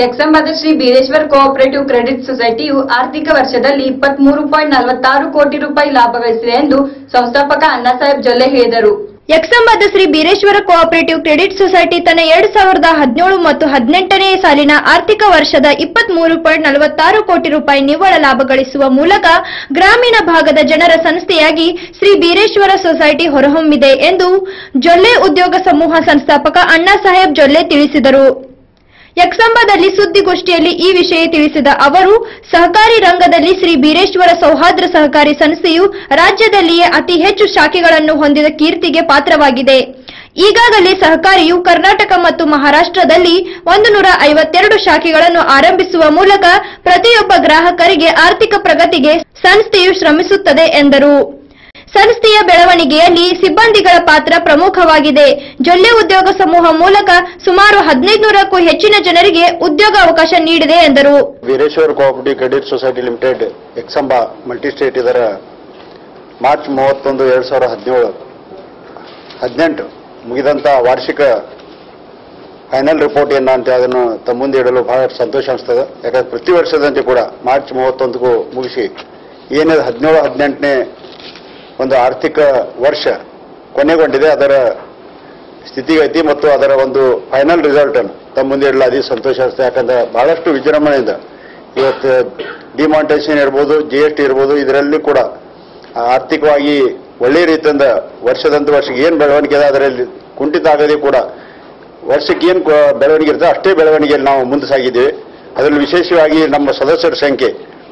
ಯಕ್ಷಂಬದ Shri Bireshwar cooperative credit ಸೊಸೈಟಿಯು ಆರ್ಥಿಕ ವರ್ಷದಲ್ಲಿ ಇಪ್ಪತ್ಮೂರು ಪಾಯಿಂಟ್ ನಲವತ್ತಾರು ಕೋಟಿ ರೂಪಾಯಿ ಲಾಭ ಗಳಿಸಿದೆ ಎಂದು ಸಂಸ್ಥಾಪಕ ಅಣ್ಣಾಸಾಹೇಬ್ ಜೊಲ್ಲೆ ಹೇಳಿದರು. ಎಕ್ಸಂಬಾದ Shri Bireshwar cooperative credit society ತನ್ನ ಎರಡ್ ಸಾವಿರದ ಹದಿನೇಳು ಮತ್ತು ಹದಿನೆಂಟನೇ ಸಾಲಿನ ಆರ್ಥಿಕ ವರ್ಷದ ಇಪ್ಪತ್ಮೂರು ಪಾಯಿಂಟ್ ನಲವತ್ತಾರು ಕೋಟಿ ರೂಪಾಯಿ ನಿವ್ವಳ ಲಾಭ ಗಳಿಸುವ ಮೂಲಕ ಗ್ರಾಮೀಣ ಭಾಗದ ಜನರ ಸಂಸ್ಥೆಯಾಗಿ ಶ್ರೀ ಬೀರೇಶ್ವರ ಸೊಸೈಟಿ ಹೊರಹೊಮ್ಮಿದೆ ಎಂದು ಜೊಲ್ಲೆ ಉದ್ಯೋಗ ಸಮೂಹ ಸಂಸ್ಥಾಪಕ ಅಣ್ಣಾಸಾಹೇಬ್ ಜೊಲ್ಲೆ ತಿಳಿಸಿದರು. ಯಕ್ಷಂಬದಲ್ಲಿ ಸುದ್ದಿಗೋಷ್ಠಿಯಲ್ಲಿ ಈ ವಿಷಯ ತಿಳಿಸಿದ ಅವರು, ಸಹಕಾರಿ ರಂಗದಲ್ಲಿ ಶ್ರೀ ಬೀರೇಶ್ವರ ಸೌಹಾರ್ದ ಸಹಕಾರಿ ಸಂಸ್ಥೆಯು ರಾಜ್ಯದಲ್ಲಿಯೇ ಅತಿ ಹೆಚ್ಚು ಶಾಖೆಗಳನ್ನು ಹೊಂದಿದ ಕೀರ್ತಿಗೆ ಪಾತ್ರವಾಗಿದೆ. ಈಗಾಗಲೇ ಸಹಕಾರಿಯು ಕರ್ನಾಟಕ ಮತ್ತು ಮಹಾರಾಷ್ಟ್ರದಲ್ಲಿ ಒಂದು ನೂರ ಐವತ್ತೆರಡು ಶಾಖೆಗಳನ್ನು ಆರಂಭಿಸುವ ಮೂಲಕ ಪ್ರತಿಯೊಬ್ಬ ಗ್ರಾಹಕರಿಗೆ ಆರ್ಥಿಕ ಪ್ರಗತಿಗೆ ಸಂಸ್ಥೆಯು ಶ್ರಮಿಸುತ್ತದೆ ಎಂದರು. ಸಂಸ್ಥೆಯ ಬೆಳವಣಿಗೆಯಲ್ಲಿ ಸಿಬ್ಬಂದಿಗಳ ಪಾತ್ರ ಪ್ರಮುಖವಾಗಿದೆ. ಜೊಲ್ಲೆ ಉದ್ಯೋಗ ಸಮೂಹ ಮೂಲಕ ಸುಮಾರು ಹದಿನೈದುನೂರಕ್ಕೂ ಹೆಚ್ಚಿನ ಜನರಿಗೆ ಉದ್ಯೋಗ ಅವಕಾಶ ನೀಡಿದೆ ಎಂದರು. Veereshwar cooperative credit society limited, Eksamba multistate ಇದರ ಮಾರ್ಚ್ ಮೂವತ್ತೊಂದು ಎರಡ್ ಸಾವಿರದ ಹದಿನೇಳು, ಹದಿನೆಂಟು ಮುಗಿದಂಥ ವಾರ್ಷಿಕ ಫೈನಲ್ ರಿಪೋರ್ಟ್ ಏನ ಅಂತ ಅದನ್ನು ತಮ್ಮ ಮುಂದೆ ಇಡಲು ಬಹಳ ಸಂತೋಷ ಅನಿಸ್ತದೆ. ಯಾಕಂದ್ರೆ ಪ್ರತಿ ವರ್ಷದಂತೆ ಕೂಡ ಮಾರ್ಚ್ ಮೂವತ್ತೊಂದಕ್ಕೂ ಮುಗಿಸಿ ಏನಿದೆ ಹದಿನೇಳು, ಹದಿನೆಂಟನೇ ಒಂದು ಆರ್ಥಿಕ ವರ್ಷ ಕೊನೆಗೊಂಡಿದೆ, ಅದರ ಸ್ಥಿತಿಗತಿ ಮತ್ತು ಅದರ ಒಂದು ಫೈನಲ್ ರಿಸಲ್ಟ್ ಅನ್ನು. ತಮ್ಮ ಮುಂದೆ ಇಡಲು ಅದೇ ಸಂತೋಷ ಯಾಕಂದ್ರೆ ಬಹಳಷ್ಟು ವಿಜೃಂಭಣೆಯಿಂದ ಇವತ್ತು ಡಿಮಾನಿಟೈಸೇಷನ್ ಇರ್ಬೋದು ಜಿ ಎಸ್ ಟಿ ಇರ್ಬೋದು, ಇದರಲ್ಲಿ ಕೂಡ ಆರ್ಥಿಕವಾಗಿ ಒಳ್ಳೆಯ ರೀತಿಯಿಂದ ವರ್ಷದಂತ ವರ್ಷಕ್ಕೆ ಏನು ಬೆಳವಣಿಗೆ ಇದೆ, ಅದರಲ್ಲಿ ಕುಂಠಿತ ಆಗದೆ ಕೂಡ ವರ್ಷಕ್ಕೆ ಏನು ಬೆಳವಣಿಗೆ ಇರ್ತದೆ, ಅಷ್ಟೇ ಬೆಳವಣಿಗೆಯಲ್ಲಿ ನಾವು ಮುಂದೆ ಸಾಗಿದ್ದೀವಿ. ಅದರಲ್ಲಿ ವಿಶೇಷವಾಗಿ ನಮ್ಮ ಸದಸ್ಯರ ಸಂಖ್ಯೆ,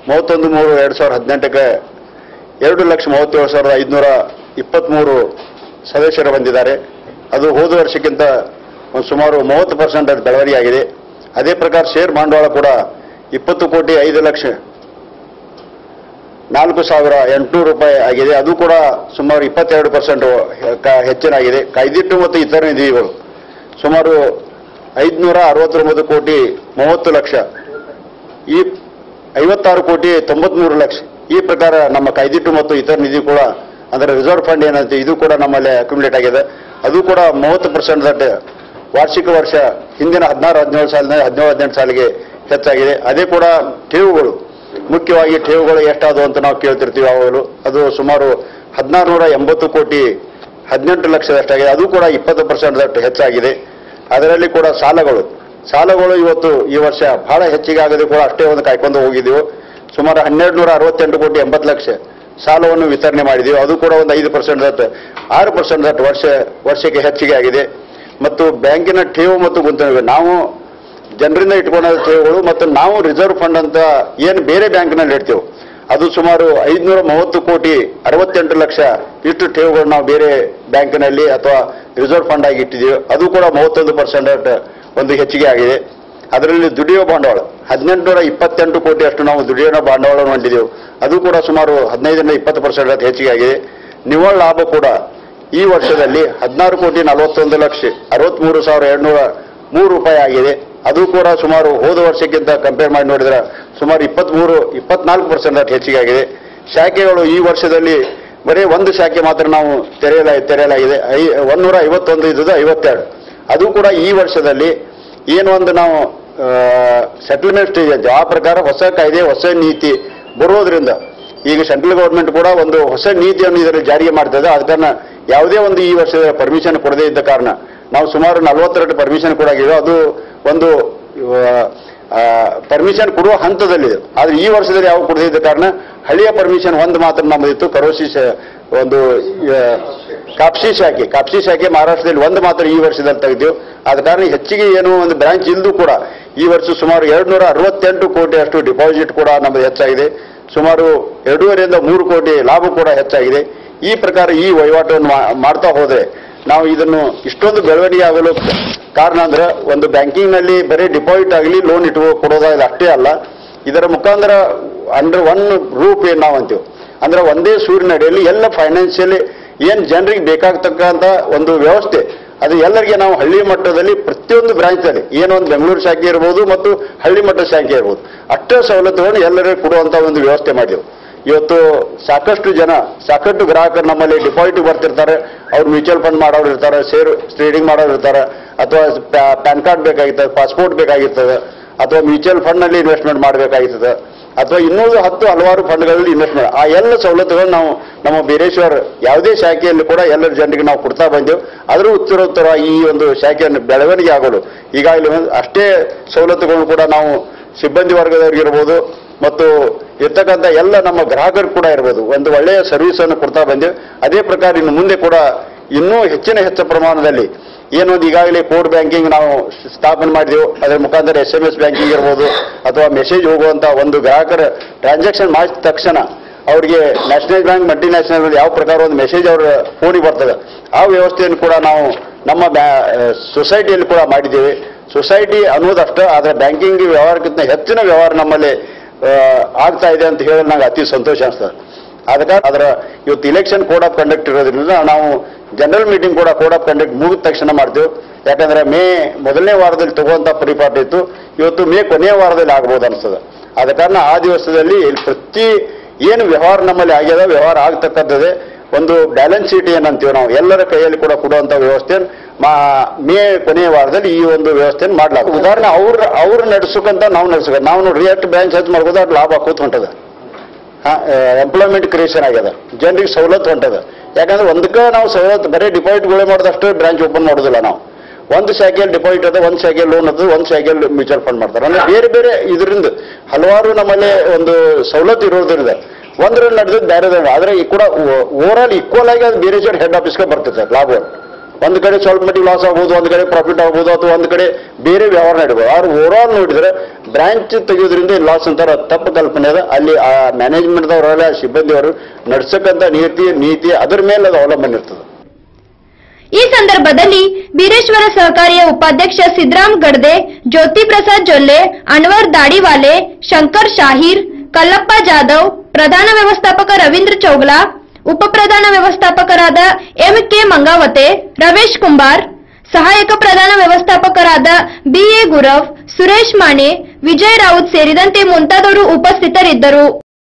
ಮೂವತ್ತೊಂದು ಮೂರು ಎರಡು ಸಾವಿರದ ಹದಿನೆಂಟಕ್ಕೆ ಎರಡು ಲಕ್ಷ ಮೂವತ್ತೇಳು ಸಾವಿರದ ಐದುನೂರ ಇಪ್ಪತ್ತ್ಮೂರು ಸದಸ್ಯರು ಬಂದಿದ್ದಾರೆ. ಅದು ಹೋದ ವರ್ಷಕ್ಕಿಂತ ಒಂದು ಸುಮಾರು ಮೂವತ್ತು ಪರ್ಸೆಂಟ್ ಬೆಳವಣಿಗೆ ಆಗಿದೆ ಅದೇ ಪ್ರಕಾರ ಶೇರ್ ಬಂಡವಾಳ ಕೂಡ ಇಪ್ಪತ್ತು ಕೋಟಿ ಐದು ಲಕ್ಷ ನಾಲ್ಕು ಸಾವಿರ ಎಂಟುನೂರು ರೂಪಾಯಿ ಆಗಿದೆ. ಅದು ಕೂಡ ಸುಮಾರು ಇಪ್ಪತ್ತೆರಡು ಪರ್ಸೆಂಟ್ ಹೆಚ್ಚಿನಾಗಿದೆ ಕಾಯ್ದಿಟ್ಟು ಮತ್ತು ಇತರ ನಿಧಿಗಳು ಸುಮಾರು ಐದುನೂರ ಅರವತ್ತೊಂಬತ್ತು ಕೋಟಿ ಮೂವತ್ತು ಲಕ್ಷ. ಈ ಐವತ್ತಾರು ಕೋಟಿ ತೊಂಬತ್ಮೂರು ಲಕ್ಷ. ಈ ಪ್ರಕಾರ ನಮ್ಮ ಕಾಯ್ದಿಟ್ಟು ಮತ್ತು ಇತರ ನಿಧಿ ಕೂಡ ಅಂದರೆ ರಿಸರ್ವ್ ಫಂಡ್ ಏನಂತೆ, ಇದು ಕೂಡ ನಮ್ಮಲ್ಲಿ ಅಕ್ಯುಮುಲೇಟ್ ಆಗಿದೆ. ಅದು ಕೂಡ ಮೂವತ್ತು ಪರ್ಸೆಂಟ್ ದಟ್ ವಾರ್ಷಿಕ ವರ್ಷ ಹಿಂದಿನ ಹದಿನಾರು, ಹದಿನೇಳು ಸಾಲಿನ, ಹದಿನೇಳು, ಹದಿನೆಂಟು ಸಾಲಿಗೆ ಹೆಚ್ಚಾಗಿದೆ. ಅದೇ ಕೂಡ ಠೇವುಗಳು, ಮುಖ್ಯವಾಗಿ ಠೇವುಗಳು ಎಷ್ಟಾದವು ಅಂತ ನಾವು ಕೇಳ್ತಿರ್ತೀವಿ ಯಾವಾಗಲೂ. ಅದು ಸುಮಾರು ಹದಿನಾರು ನೂರ ಎಂಬತ್ತು ಕೋಟಿ ಹದಿನೆಂಟು ಲಕ್ಷದಷ್ಟಾಗಿದೆ. ಅದು ಕೂಡ ಇಪ್ಪತ್ತು ಪರ್ಸೆಂಟ್ ದಟ್ಟು ಹೆಚ್ಚಾಗಿದೆ. ಅದರಲ್ಲಿ ಕೂಡ ಸಾಲಗಳು ಸಾಲಗಳು ಇವತ್ತು ಈ ವರ್ಷ ಬಹಳ ಹೆಚ್ಚಿಗೆ ಆಗದೆ ಕೂಡ ಅಷ್ಟೇ ಒಂದು ಕಾಯ್ಕೊಂಡು ಹೋಗಿದ್ದೀವಿ. ಸುಮಾರು ಹನ್ನೆರಡು ನೂರ ಅರವತ್ತೆಂಟು ಕೋಟಿ ಎಂಬತ್ತು ಲಕ್ಷ ಸಾಲವನ್ನು ವಿತರಣೆ ಮಾಡಿದ್ದೀವಿ ಅದು ಕೂಡ ಒಂದು ಐದು ಪರ್ಸೆಂಟ್ ದಟ್ಟು ಆರು ಪರ್ಸೆಂಟ್ ದಟ್ಟು ವರ್ಷ, ವರ್ಷಕ್ಕೆ ಹೆಚ್ಚಿಗೆ ಆಗಿದೆ. ಮತ್ತು ಬ್ಯಾಂಕಿನ ಠೇವು ಮತ್ತು ಗುಂತವಣಿಕೆ ನಾವು ಜನರಿಂದ ಇಟ್ಕೊಂಡ ಠೇವುಗಳು ಮತ್ತು ನಾವು ರಿಸರ್ವ್ ಫಂಡ್ ಅಂತ ಏನು ಬೇರೆ ಬ್ಯಾಂಕ್ನಲ್ಲಿ ಇಡ್ತೇವೆ. ಅದು ಸುಮಾರು ಐದುನೂರ ಮೂವತ್ತು ಕೋಟಿ ಅರವತ್ತೆಂಟು ಲಕ್ಷ ಇಷ್ಟು ಠೇವುಗಳು ನಾವು ಬೇರೆ ಬ್ಯಾಂಕಿನಲ್ಲಿ ಅಥವಾ ರಿಸರ್ವ್ ಫಂಡ್ ಆಗಿ ಇಟ್ಟಿದ್ದೀವಿ. ಅದು ಕೂಡ ಮೂವತ್ತೊಂದು ಪರ್ಸೆಂಟ್ ಒಂದು ಹೆಚ್ಚಿಗೆ ಆಗಿದೆ. ಅದರಲ್ಲಿ ದುಡಿಯೋ ಬಂಡವಾಳ, ಹದಿನೆಂಟುನೂರ ಇಪ್ಪತ್ತೆಂಟು ಕೋಟಿ ಅಷ್ಟು ನಾವು ದುಡಿಯೋ ಬಂಡವಾಳವನ್ನು ಹೊಂದಿದ್ದೆವು ಅದು ಕೂಡ ಸುಮಾರು ಹದಿನೈದರಿಂದ ಇಪ್ಪತ್ತು ಪರ್ಸೆಂಟ್ ಹೆಚ್ಚಿಗೆ ಆಗಿದೆ ನಿವ್ವಳ ಲಾಭ ಕೂಡ ಈ ವರ್ಷದಲ್ಲಿ ಹದಿನಾರು ಕೋಟಿ ನಲವತ್ತೊಂದು ಲಕ್ಷ ಅರವತ್ಮೂರು ಸಾವಿರ ಎರಡುನೂರ ಮೂರು ರೂಪಾಯಿ ಆಗಿದೆ. ಅದು ಕೂಡ ಸುಮಾರು ಹೋದ ವರ್ಷಕ್ಕಿಂತ ಕಂಪೇರ್ ಮಾಡಿ ನೋಡಿದ್ರೆ ಸುಮಾರು ಇಪ್ಪತ್ಮೂರು, ಇಪ್ಪತ್ನಾಲ್ಕು ಪರ್ಸೆಂಟ್ ಹೆಚ್ಚಿಗೆ ಆಗಿದೆ ಶಾಖೆಗಳು ಈ ವರ್ಷದಲ್ಲಿ ಬರೀ ಒಂದು ಶಾಖೆ ಮಾತ್ರ ನಾವು ತೆರೆಯಲ ತೆರೆಯಲಾಗಿದೆ. ಐ, ಒಂದೂರ ಐವತ್ತೊಂದು ಇದ್ದದ್ದು ಐವತ್ತೆರಡು. ಅದು ಕೂಡ ಈ ವರ್ಷದಲ್ಲಿ ಏನು ಒಂದು ನಾವು ಸೆಟಲ್ಮೆಂಟ್ ಸ್ಟೇಜ್ ಆ ಪ್ರಕಾರ ಹೊಸ ಕಾಯ್ದೆ, ಹೊಸ ನೀತಿ ಬರೋದ್ರಿಂದ ಈಗ ಸೆಂಟ್ರಲ್ ಗೌರ್ಮೆಂಟ್ ಕೂಡ ಒಂದು ಹೊಸ ನೀತಿಯನ್ನು ಇದರಲ್ಲಿ ಜಾರಿಗೆ ಮಾಡ್ತದೆ. ಅದ ಯಾವುದೇ ಒಂದು ಈ ವರ್ಷದ ಪರ್ಮಿಷನ್ ಕೊಡದೇ ಇದ್ದ ಕಾರಣ ನಾವು ಸುಮಾರು ನಲವತ್ತೆರಡು ಪರ್ಮಿಷನ್ ಕೊಡಾಗಿದೆ ಅದು ಒಂದು ಪರ್ಮಿಷನ್ ಕೊಡುವ ಹಂತದಲ್ಲಿದೆ. ಆದ್ರೆ ಈ ವರ್ಷದಲ್ಲಿ ಯಾವ ಕೊಡದೇ ಇದ್ದ ಕಾರಣ ಹಳೆಯ ಪರ್ಮಿಷನ್ ಒಂದು ಮಾತ್ರ ನಮ್ಮದಿತ್ತು. ಕರೋಸಿ ಒಂದು ಕಾಪ್ಸಿ ಶಾಖೆ ಕಾಪ್ಸಿ ಶಾಖೆ ಮಹಾರಾಷ್ಟ್ರದಲ್ಲಿ ಒಂದು ಮಾತ್ರ ಈ ವರ್ಷದಲ್ಲಿ ತೆಗೆದೆವು ಆದ ಕಾರಣ ಹೆಚ್ಚಿಗೆ ಏನು ಒಂದು ಬ್ರಾಂಚ್ ಇಲ್ಲೂ ಕೂಡ ಈ ವರ್ಷ ಸುಮಾರು ಎರಡು ನೂರ ಅರವತ್ತೆಂಟು ಕೋಟಿ ಅಷ್ಟು ಡಿಪಾಸಿಟ್ ಕೂಡ ನಮ್ಮದು ಹೆಚ್ಚಾಗಿದೆ. ಸುಮಾರು ಎರಡೂವರೆಯಿಂದ ಮೂರು ಕೋಟಿ ಲಾಭ ಕೂಡ ಹೆಚ್ಚಾಗಿದೆ. ಈ ಪ್ರಕಾರ ಈ ವಹಿವಾಟನ್ನು ಮಾಡ್ತಾ ಹೋದ್ರೆ ನಾವು ಇದನ್ನು ಇಷ್ಟೊಂದು ಬೆಳವಣಿಗೆ ಆಗಲು ಕಾರಣ ಅಂದ್ರೆ ಒಂದು ಬ್ಯಾಂಕಿಂಗ್ನಲ್ಲಿ ಬರೀ ಡಿಪಾಸಿಟ್ ಆಗಲಿ ಲೋನ್ ಇಟ್ಟು ಕೊಡೋದಾಗಲಿ ಅಷ್ಟೇ ಅಲ್ಲ. ಇದರ ಮುಖಾಂತರ ಅಂಡರ್ ಒನ್ ರೂಪ್ ಏನ್ ನಾವು ಅಂತೀವಿ ಅಂದ್ರೆ ಒಂದೇ ಸೂರಿನಡಿಯಲ್ಲಿ ಎಲ್ಲ ಫೈನಾನ್ಷಿಯಲಿ ಏನ್ ಜನರಿಗೆ ಬೇಕಾಗ್ತಕ್ಕಂಥ ಒಂದು ವ್ಯವಸ್ಥೆ ಅದು ಎಲ್ಲರಿಗೆ ನಾವು ಹಳ್ಳಿ ಮಟ್ಟದಲ್ಲಿ ಪ್ರತಿಯೊಂದು ಏನೋ ಒಂದು ಬೆಂಗಳೂರು ಶಾಖೆ ಇರ್ಬೋದು ಮತ್ತು ಹಳ್ಳಿ ಮಟ್ಟದ ಶಾಖೆ ಇರ್ಬೋದು, ಅಷ್ಟೇ ಸವಲತ್ತುಗಳನ್ನು ಎಲ್ಲರಿಗೂ ಕೊಡುವಂತ ಒಂದು ವ್ಯವಸ್ಥೆ ಮಾಡಿದೆವು. ಇವತ್ತು ಸಾಕಷ್ಟು ಜನ, ಸಾಕಷ್ಟು ಗ್ರಾಹಕರು ನಮ್ಮಲ್ಲಿ ಡಿಪಾಸಿಟ್ ಬರ್ತಿರ್ತಾರೆ, ಅವ್ರು ಮ್ಯೂಚುವಲ್ ಫಂಡ್ ಮಾಡೋರು ಇರ್ತಾರೆ ಶೇರ್ ಟ್ರೇಡಿಂಗ್ ಮಾಡೋರು ಇರ್ತಾರೆ, ಅಥವಾ ಪ್ಯಾನ್ ಕಾರ್ಡ್ ಬೇಕಾಗಿರ್ತದೆ ಪಾಸ್ಪೋರ್ಟ್ ಬೇಕಾಗಿರ್ತದೆ, ಅಥವಾ ಮ್ಯೂಚುವಲ್ ಫಂಡ್ನಲ್ಲಿ ಇನ್ವೆಸ್ಟ್ಮೆಂಟ್ ಮಾಡಬೇಕಾಗಿರ್ತದೆ. ಅಥವಾ ಇನ್ನೂ ಹತ್ತು ಹಲವಾರು ಫಂಡ್ಗಳಲ್ಲಿ ಇನ್ವೆಸ್ಟ್ ಮಾಡಿ. ಆ ಎಲ್ಲ ಸವಲತ್ತುಗಳು ನಾವು ನಮ್ಮ ಬೀರೇಶ್ವರ್ ಯಾವುದೇ ಶಾಖೆಯಲ್ಲಿ ಕೂಡ ಎಲ್ಲರ ಜನರಿಗೆ ನಾವು ಕೊಡ್ತಾ ಬಂದೆವು. ಅದರ ಉತ್ತರೋತ್ತರ ಈ ಒಂದು ಶಾಖೆಯನ್ನು ಬೆಳವಣಿಗೆ ಆಗೋದು. ಈಗಾಗಲೇ ಅಷ್ಟೇ ಸವಲತ್ತುಗಳನ್ನು ಕೂಡ ನಾವು ಸಿಬ್ಬಂದಿ ವರ್ಗದವರಿಗಿರ್ಬೋದು ಮತ್ತು ಇರ್ತಕ್ಕಂಥ ಎಲ್ಲ ನಮ್ಮ ಗ್ರಾಹಕರು ಕೂಡ ಇರ್ಬೋದು. ಒಂದು ಒಳ್ಳೆಯ ಸರ್ವಿಸನ್ನು ಕೊಡ್ತಾ ಬಂದೆವು. ಅದೇ ಪ್ರಕಾರ ಇನ್ನು ಮುಂದೆ ಕೂಡ ಇನ್ನೂ ಹೆಚ್ಚಿನ ಹೆಚ್ಚು ಪ್ರಮಾಣದಲ್ಲಿ ಏನೊಂದು ಈಗಾಗಲೇ ಕೋರ್ ಬ್ಯಾಂಕಿಂಗ್ ನಾವು ಸ್ಥಾಪನೆ ಮಾಡಿದೆವು, ಅದರ ಮುಖಾಂತರ ಎಸ್ ಎಂ ಎಸ್ ಬ್ಯಾಂಕಿಂಗ್ ಇರ್ಬೋದು ಅಥವಾ ಮೆಸೇಜ್ ಹೋಗುವಂತ ಒಂದು ಗ್ರಾಹಕರ ಟ್ರಾನ್ಸಾಕ್ಷನ್ ಮಾಡಿದ ತಕ್ಷಣ ಅವರಿಗೆ ನ್ಯಾಷನಲ್ ಬ್ಯಾಂಕ್ ಮಲ್ಟಿ ನ್ಯಾಷನಲ್ ಯಾವ ಪ್ರಕಾರ ಒಂದು ಮೆಸೇಜ್ ಅವರ ಫೋನಿಗೆ ಬರ್ತದೆ, ಆ ವ್ಯವಸ್ಥೆಯನ್ನು ಕೂಡ ನಾವು ನಮ್ಮ ಸೊಸೈಟಿಯಲ್ಲಿ ಕೂಡ ಮಾಡಿದ್ದೇವೆ. ಸೊಸೈಟಿ ಅನ್ನೋದಷ್ಟ ಆದರೆ ಬ್ಯಾಂಕಿಂಗ್ ವ್ಯವಹಾರಕ್ಕಿಂತ ಹೆಚ್ಚಿನ ವ್ಯವಹಾರ ನಮ್ಮಲ್ಲಿ ಆಗ್ತಾ ಇದೆ ಅಂತ ಹೇಳಿ ನಂಗೆ ಅತಿ ಸಂತೋಷ ಅನಿಸ್ತದೆ. ಅದಕ್ಕೆ ಅದರ ಇವತ್ತು ಇಲೆಕ್ಷನ್ ಕೋಡ್ ಆಫ್ ಕಂಡಕ್ಟ್ ಇರೋದ್ರಿಂದ ನಾವು ಜನರಲ್ ಮೀಟಿಂಗ್ ಕೂಡ ಕೋಡ್ ಆಫ್ ಕಂಡಕ್ಟ್ ಮುಗಿದ ತಕ್ಷಣ ಮಾಡ್ತೇವೆ. ಯಾಕಂದ್ರೆ ಮೇ ಮೊದಲನೇ ವಾರದಲ್ಲಿ ತಗುವಂತ ಪರಿಪಾಠ ಇತ್ತು. ಇವತ್ತು ಮೇ ಕೊನೆಯ ವಾರದಲ್ಲಿ ಆಗ್ಬೋದು ಅನಿಸ್ತದೆ. ಆದ ಕಾರಣ ಆ ದಿವಸದಲ್ಲಿ ಪ್ರತಿ ಏನು ವ್ಯವಹಾರ ನಮ್ಮಲ್ಲಿ ಆಗ್ಯದ, ವ್ಯವಹಾರ ಆಗ್ತಕ್ಕಂಥದ್ದೇ ಒಂದು ಬ್ಯಾಲೆನ್ಸ್ ಶೀಟ್ ಏನಂತೀವಿ ನಾವು. ಎಲ್ಲರ ಕೈಯಲ್ಲಿ ಕೂಡ ಕೊಡುವಂತ ವ್ಯವಸ್ಥೆ ಮೇ ಕೊನೆಯ ವಾರದಲ್ಲಿ ಈ ಒಂದು ವ್ಯವಸ್ಥೆಯನ್ನು ಮಾಡಲಾಗ ಉದಾಹರಣೆ ಅವ್ರ, ಅವ್ರು ನಡೆಸಕ್ಕಂತ ನಾವು ನಡೆಸಕ ನಾವು ನೋಡ್ರಿ ಎಷ್ಟು ಬ್ಯಾಂಕ್ ಹೆಚ್ಚು ಮಾಡ್ಬೋದು ಅದು ಲಾಭ ಹಾಕೋತ ಹೊಂಟದ. ಎಂಪ್ಲಾಯ್ಮೆಂಟ್ ಕ್ರಿಯೇಷನ್ ಆಗ್ಯದ. ಜನರಿಗೆ ಸವಲತ್ತು ಹೊಂಟದ. ಯಾಕಂದ್ರೆ ಒಂದಕ್ಕೆ ನಾವು ಸವಲತ್ತು ಬರೀ ಡಿಪಾಸಿಟ್ಗಳೇ ಮಾಡಿದಷ್ಟು ಬ್ರಾಂಚ್ ಓಪನ್ ಮಾಡೋದಿಲ್ಲ ನಾವು. ಒಂದು ಶಾಖೆಯಲ್ಲಿ ಡಿಪಾಸಿಟ್ ಅದ ಒಂದು ಶಾಖೆಯಲ್ಲಿ ಲೋನ್ ಅದ ಒಂದು ಶಾಖೆಯಲ್ಲಿ ಮ್ಯೂಚುವಲ್ ಫಂಡ್ ಮಾಡ್ತಾರೆ. ಅಂದ್ರೆ ಬೇರೆ ಬೇರೆ ಇದರಿಂದ ಹಲವಾರು ನಮ್ಮಲ್ಲಿ ಒಂದು ಸವಲತ್ತು ಇರೋದ್ರಿಂದ ಒಂದರಲ್ಲಿ ನಡೆದಿದ್ದು ಬೇರೆ ಆದ್ರೆ ಈ ಕೂಡ ಓವರ್ ಆಲ್ ಈಕ್ವಲ್ ಆಗಿ ಅದು ಬೇರೆ ಸೈಡ್ ಹೆಡ್ ಆಫೀಸ್ಗೆ ಬರ್ತದೆ ಲಾಭ. ಒಂದು ಕಡೆ ಸ್ವಲ್ಪ ಮಟ್ಟಿಗೆ ಲಾಸ್ ಆಗ್ಬೋದು, ಒಂದು ಕಡೆ ಪ್ರಾಫಿಟ್ ಆಗ್ಬೋದು, ಅಥವಾ ಒಂದು ಕಡೆ ಬೇರೆ ವ್ಯವಹಾರ ನಡೀಬೋದು. ಅವ್ರು ಓವರ್ ಆಲ್ ನೋಡಿದ್ರೆ ಬ್ರಾಂಚ್ ತೆಗೆಯೋದ್ರಿಂದ ಲಾಸ್ ಅಂತಾರ ತಪ್ಪು ಕಲ್ಪನೆ ಅದ ಅಲ್ಲಿ ಆ ಮ್ಯಾನೇಜ್ಮೆಂಟ್ದವರೆಲ್ಲ ಸಿಬ್ಬಂದಿಯವರು ನಡ್ಸಕ್ಕಂತ ನೀತಿ ನೀತಿ ಅದರ ಮೇಲೆ ಅದು ಅವಲಂಬನೆ ಇರ್ತದೆ. ಈ ಸಂದರ್ಭದಲ್ಲಿ ಬೀರೇಶ್ವರ ಸಹಕಾರಿಯ ಉಪಾಧ್ಯಕ್ಷ ಸಿದ್ದರಾಮ್ ಗಡ್ದೆ, ಜ್ಯೋತಿ ಪ್ರಸಾದ್ ಜೊಲ್ಲೆ, ಅನ್ವರ್ ದಾಡಿವಾಲೆ, ಶಂಕರ್ ಶಾಹೀರ್, ಕಲ್ಲಪ್ಪ ಜಾಧವ್, ಪ್ರಧಾನ ವ್ಯವಸ್ಥಾಪಕ ರವೀಂದ್ರ ಚೌಗ್ಲಾ, ಉಪಪ್ರಧಾನ ವ್ಯವಸ್ಥಾಪಕರಾದ ಎಂ ಕೆ ಮಂಗಾವತೆ ರಮೇಶ್ ಕುಂಬಾರ್ ಸಹಾಯಕ ಪ್ರಧಾನ ವ್ಯವಸ್ಥಾಪಕರಾದ ಬಿಎ ಗುರವ್ ಸುರೇಶ್ ಮಾಣೆ ವಿಜಯ್ ರಾವುತ್ ಸೇರಿದಂತೆ ಮುಂತಾದವರು ಉಪಸ್ಥಿತರಿದ್ದರು.